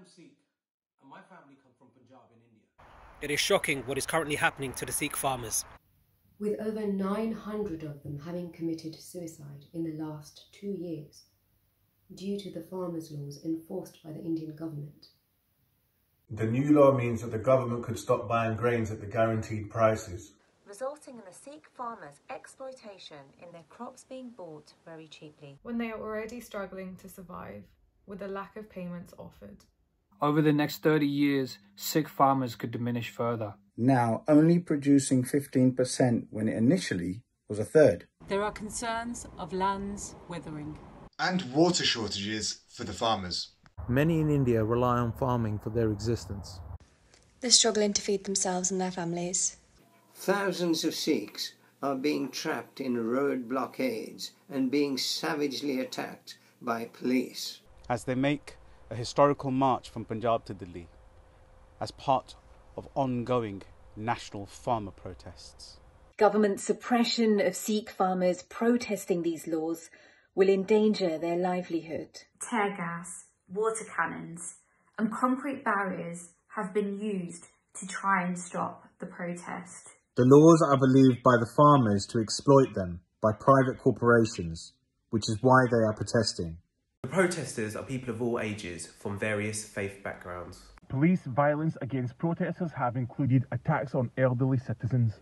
am Sikh, and my family come from Punjab in India. It is shocking what is currently happening to the Sikh farmers. With over 900 of them having committed suicide in the last two years due to the farmers' laws enforced by the Indian government. The new law means that the government could stop buying grains at the guaranteed prices, resulting in the Sikh farmers' exploitation in their crops being bought very cheaply. When they are already struggling to survive with the lack of payments offered. Over the next 30 years, Sikh farmers could diminish further. Now only producing 15% when it initially was a third. There are concerns of lands withering. And water shortages for the farmers. Many in India rely on farming for their existence. They're struggling to feed themselves and their families. Thousands of Sikhs are being trapped in road blockades and being savagely attacked by police. As they make a historical march from Punjab to Delhi as part of ongoing national farmer protests. Government suppression of Sikh farmers protesting these laws will endanger their livelihood. Tear gas, water cannons, and concrete barriers have been used to try and stop the protest. The laws are believed by the farmers to exploit them by private corporations, which is why they are protesting. The protesters are people of all ages from various faith backgrounds. Police violence against protesters have included attacks on elderly citizens.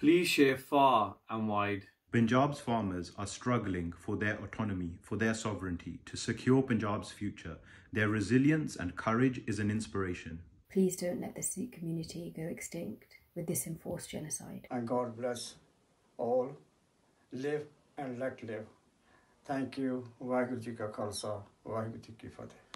Please share far and wide. Punjab's farmers are struggling for their autonomy, for their sovereignty, to secure Punjab's future. Their resilience and courage is an inspiration. Please don't let the Sikh community go extinct with this enforced genocide. And God bless all. Live and let live. Thank you Waheguru ji ਕਾ ਖਾਲਸਾ ਵਾਹਿਗੁਰੂ ਜੀ ਕੀ ਫਤਿਹ